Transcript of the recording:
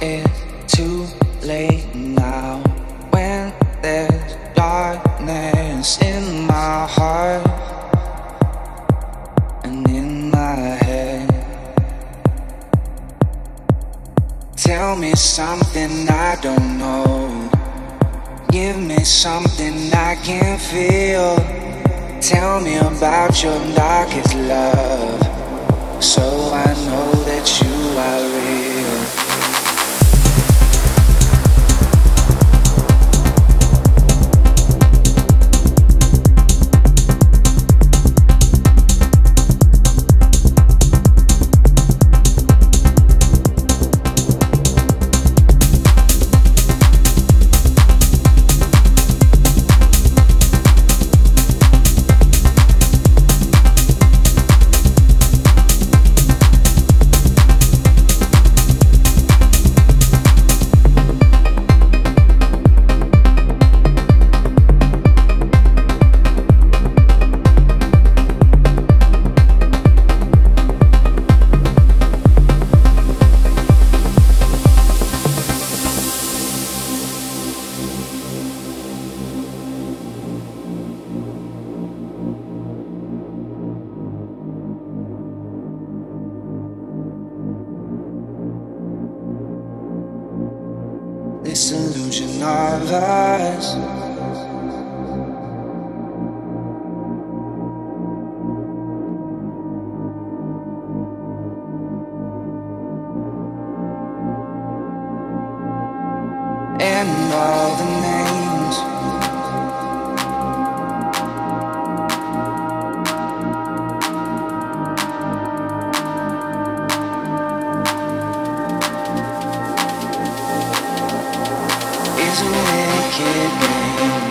it's too late now. When there's darkness in my heart and in my head, tell me something I don't know. Give me something I can feel. Tell me about your darkest love. So illusion of Days a wicked game.